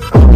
this.